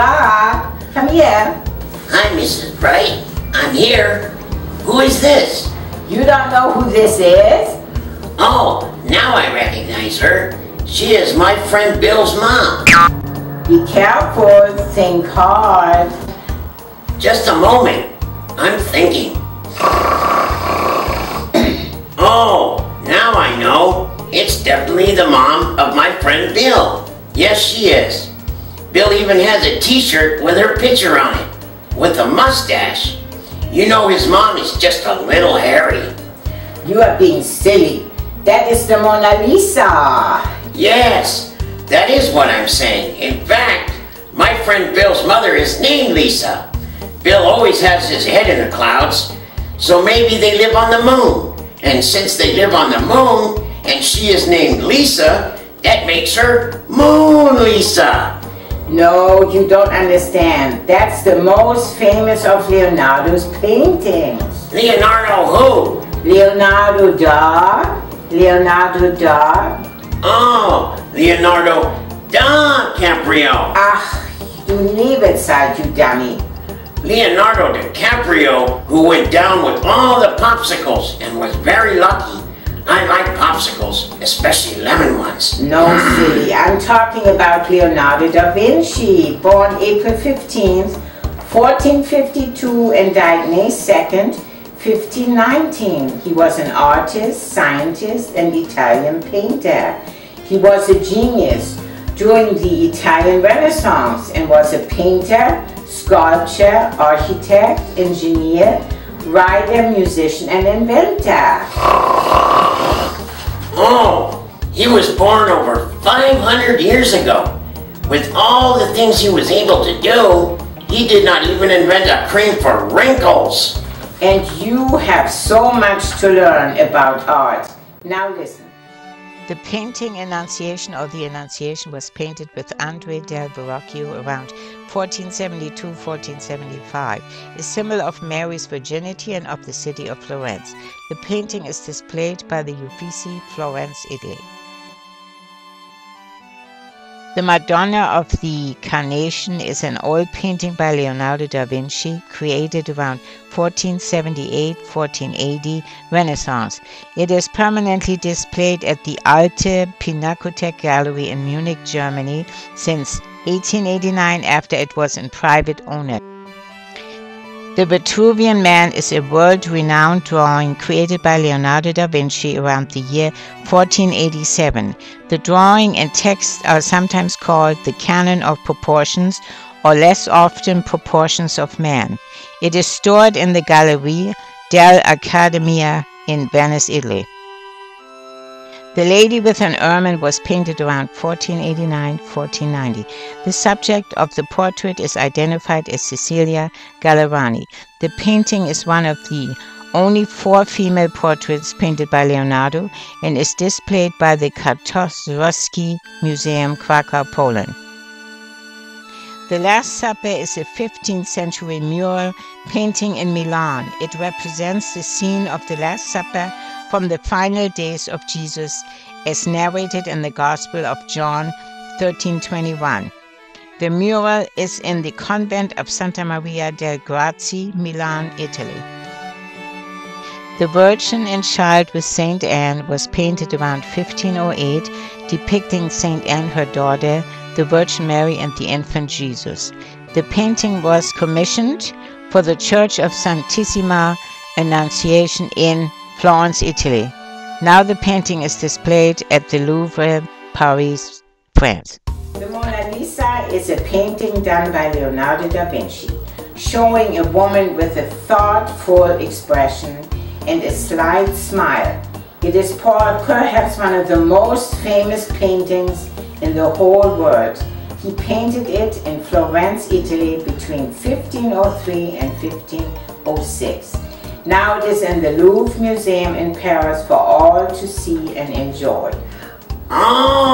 Come here. Hi, Mrs. Bright. I'm here. Who is this? You don't know who this is? Oh, now I recognize her. She is my friend Bill's mom. Be careful, think hard. Just a moment. I'm thinking. oh, now I know. It's definitely the mom of my friend Bill. Yes, she is. Bill even has a t-shirt with her picture on it, with a mustache. You know his mom is just a little hairy. You are being silly. That is the Mona Lisa. Yes, that is what I'm saying. In fact, my friend Bill's mother is named Lisa. Bill always has his head in the clouds, so maybe they live on the moon. And since they live on the moon, and she is named Lisa, that makes her Moon Lisa. No, you don't understand. That's the most famous of Leonardo's paintings. Leonardo who? Leonardo da, Leonardo da. Oh, Leonardo DiCaprio. Ah, you leave it, side, you dummy. Leonardo DiCaprio, who went down with all the popsicles and was very lucky. I like popsicles, especially lemon ones. No, silly. I'm talking about Leonardo da Vinci, born April 15th, 1452 and died May 2nd, 1519. He was an artist, scientist, and Italian painter. He was a genius during the Italian Renaissance and was a painter, sculptor, architect, engineer, writer, musician, and inventor. Oh, he was born over 500 years ago. With all the things he was able to do, he did not even invent a cream for wrinkles. And you have so much to learn about art. Now listen. The painting Annunciation or the Annunciation was painted with Andrea del Verrocchio around 1472-1475, a symbol of Mary's virginity and of the city of Florence. The painting is displayed by the Uffizi, Florence, Italy. The Madonna of the Carnation is an oil painting by Leonardo da Vinci, created around 1478-1480 Renaissance. It is permanently displayed at the Alte Pinakothek Gallery in Munich, Germany since 1889 after it was in private ownership. The Vitruvian Man is a world-renowned drawing created by Leonardo da Vinci around the year 1487. The drawing and text are sometimes called the Canon of Proportions or less often Proportions of Man. It is stored in the Galleria dell'Accademia in Venice, Italy. The lady with an ermine was painted around 1489-1490. The subject of the portrait is identified as Cecilia Gallerani. The painting is one of the only four female portraits painted by Leonardo and is displayed by the Czartoryski Museum, Krakow, Poland. The Last Supper is a 15th century mural painting in Milan. It represents the scene of the Last Supper from the final days of Jesus as narrated in the Gospel of John 13:21. The mural is in the convent of Santa Maria del Grazie, Milan, Italy. The Virgin and Child with Saint Anne was painted around 1508, depicting Saint Anne, her daughter, the Virgin Mary, and the infant Jesus. The painting was commissioned for the Church of Santissima Annunciation in Florence, Italy. Now the painting is displayed at the Louvre, Paris, France. The Mona Lisa is a painting done by Leonardo da Vinci, showing a woman with a thoughtful expression and a slight smile. It is perhaps one of the most famous paintings in the whole world. He painted it in Florence, Italy between 1503 and 1506. Now it is in the Louvre Museum in Paris for all to see and enjoy. Oh!